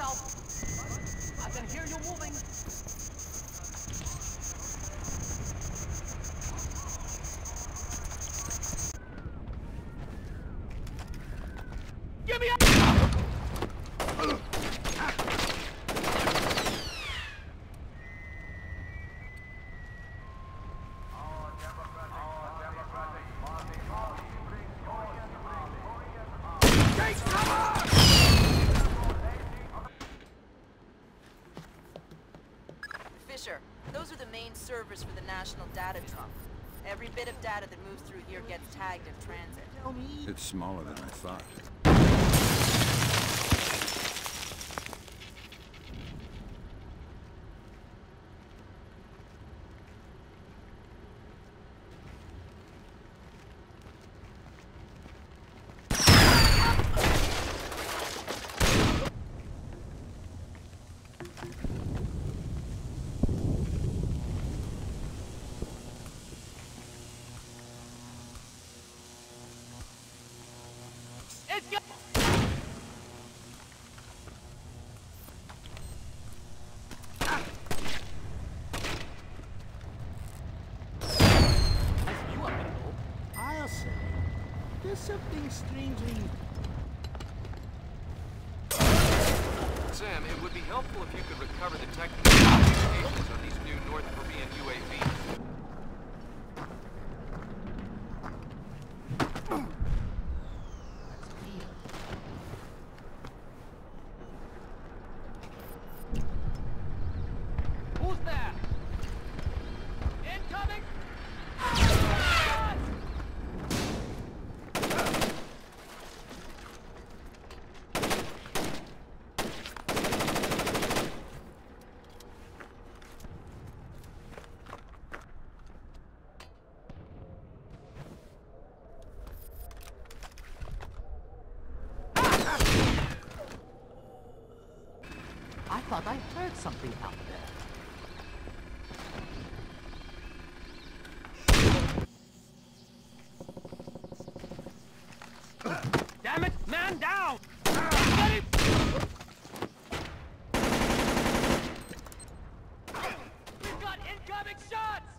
yourself. I can hear you moving. Give me a... Fisher, those are the main servers for the National Data Trunk. Every bit of data that moves through here gets tagged in transit. It's smaller than I thought. It's go- I see you up and. I'll say, there's something strangely Sam, it would be helpful if you could recover the technical thought I heard something out there. Damn it! Man down! We've got incoming shots!